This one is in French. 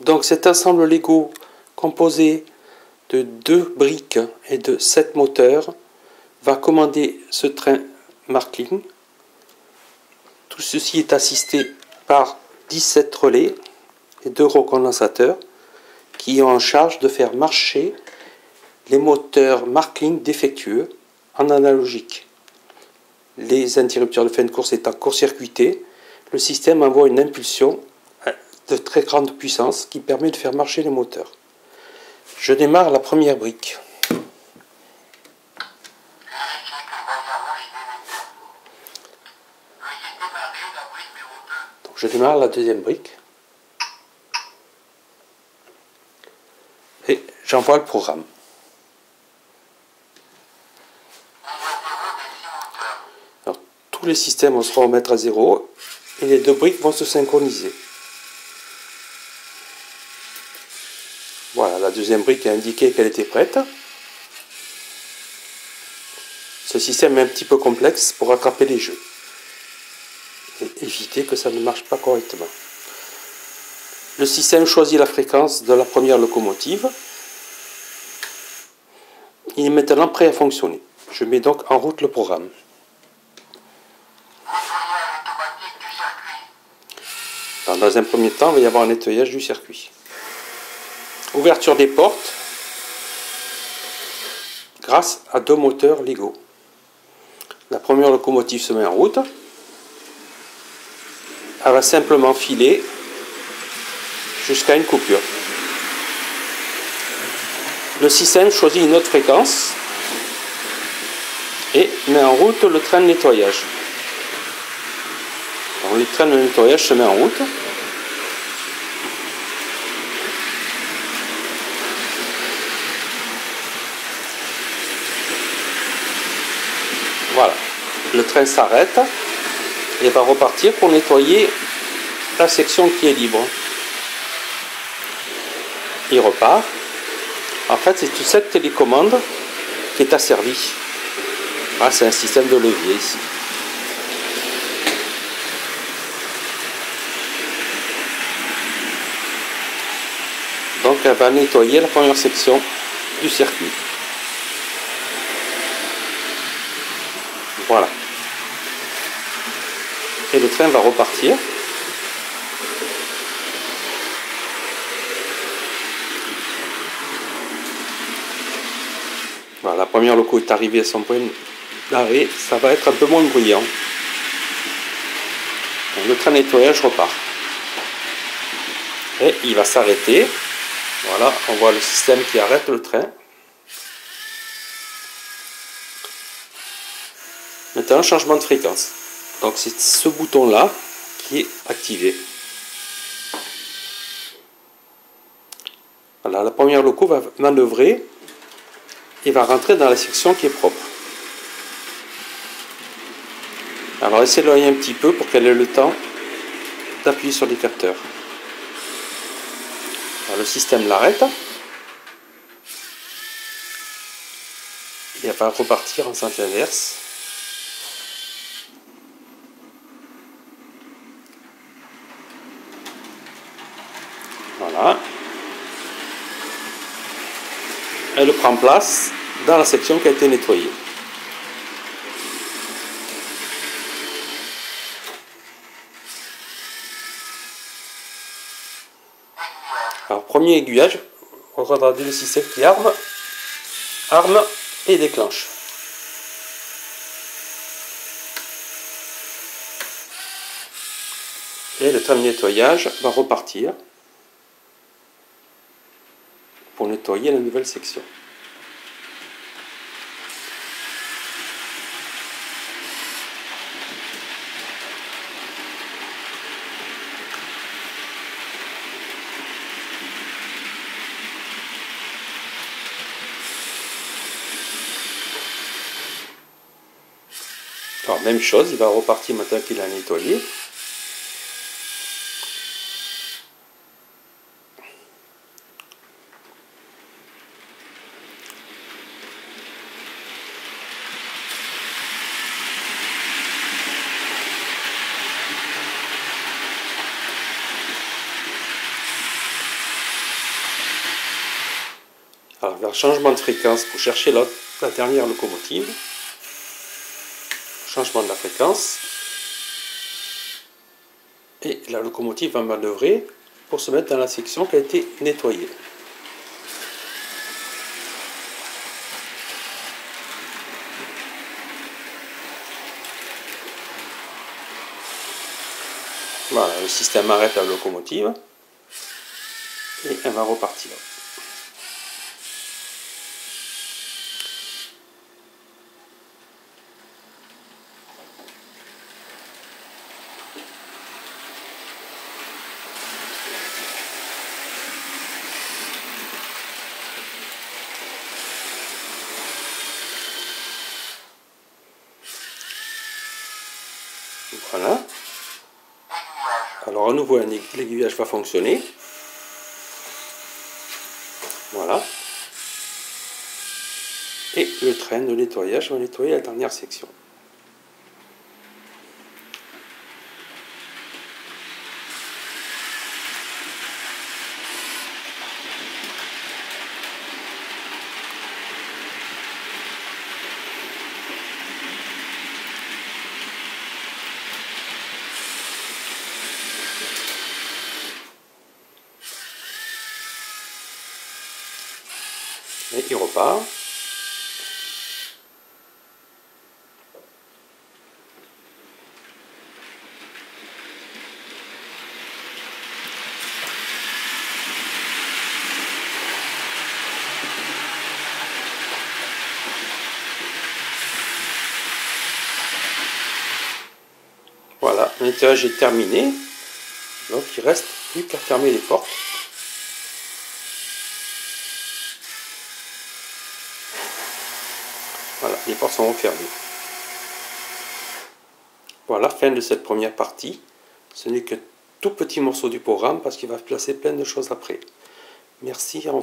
Donc cet ensemble Lego composé de deux briques et de sept moteurs va commander ce train Markling. Tout ceci est assisté par 17 relais et deux recondensateurs qui ont en charge de faire marcher les moteurs Markling défectueux en analogique. Les interrupteurs de fin de course étant court-circuités, le système envoie une impulsion de très grande puissance qui permet de faire marcher les moteurs. Je démarre la première brique. Je démarre la deuxième brique. Et j'envoie le programme. Tous les systèmes vont se remettre à zéro et les deux briques vont se synchroniser. Voilà, la deuxième brique a indiqué qu'elle était prête. Ce système est un petit peu complexe pour attraper les jeux et éviter que ça ne marche pas correctement. Le système choisit la fréquence de la première locomotive. Il est maintenant prêt à fonctionner. Je mets donc en route le programme. Dans un premier temps, il va y avoir un nettoyage du circuit. Ouverture des portes grâce à deux moteurs Lego. La première locomotive se met en route. Elle va simplement filer jusqu'à une coupure. Le système choisit une autre fréquence et met en route le train de nettoyage. le train de nettoyage se met en route. Voilà, le train s'arrête et va repartir pour nettoyer la section qui est libre. Il repart. En fait, c'est toute cette télécommande qui est asservie. Ah, c'est un système de levier ici. Donc, elle va nettoyer la première section du circuit. Voilà. Et le train va repartir. Voilà, la première loco est arrivée à son point d'arrêt, ça va être un peu moins bruyant. le train nettoyage repart. Et il va s'arrêter. Voilà, on voit le système qui arrête le train. Maintenant, changement de fréquence. Donc c'est ce bouton-là qui est activé. Voilà, la première loco va manœuvrer et va rentrer dans la section qui est propre. Alors essayez de un petit peu pour qu'elle ait le temps d'appuyer sur les capteurs. le système l'arrête. Et elle va repartir en sens inverse. Voilà. Elle prend place dans la section qui a été nettoyée. Alors, premier aiguillage, on regarde le système qui arme, arme et déclenche. Et le train de nettoyage va repartir. Nettoyer la nouvelle section. Même chose, il va repartir maintenant qu'il a nettoyé. Alors, changement de fréquence pour chercher la, la dernière locomotive. Changement de la fréquence. Et la locomotive va manœuvrer pour se mettre dans la section qui a été nettoyée. Voilà, le système arrête la locomotive et elle va repartir. Voilà. Alors à nouveau l'aiguillage va fonctionner. Voilà. Et le train de nettoyage va nettoyer la dernière section. Il repart. Voilà, nettoyage est terminé. Donc il reste plus qu'à fermer les portes. Voilà, les portes sont refermées. Voilà, fin de cette première partie. Ce n'est que tout petit morceau du programme parce qu'il va placer plein de choses après. Merci, au revoir.